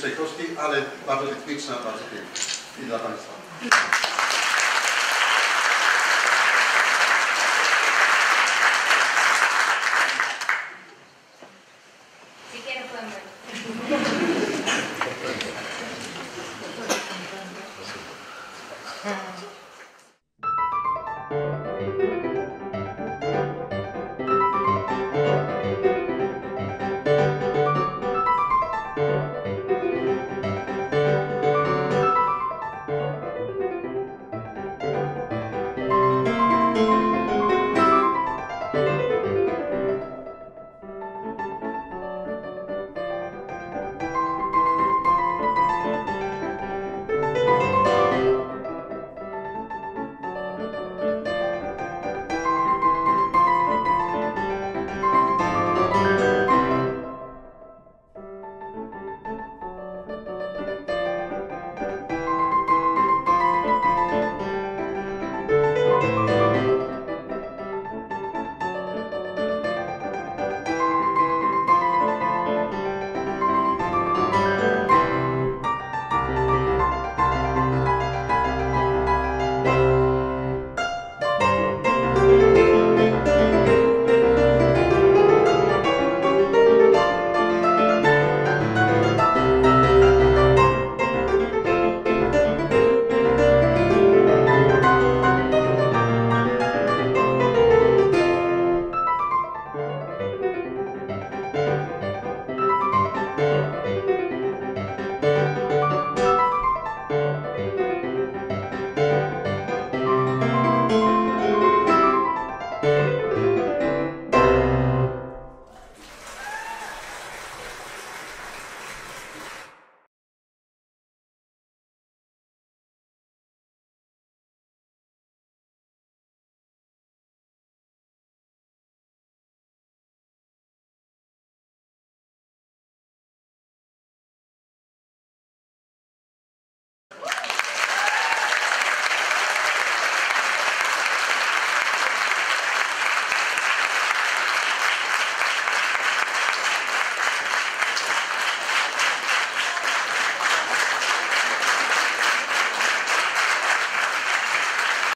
Czajkowskiej, ale bardzo rytmiczna, bardzo piękna. I dla Państwa.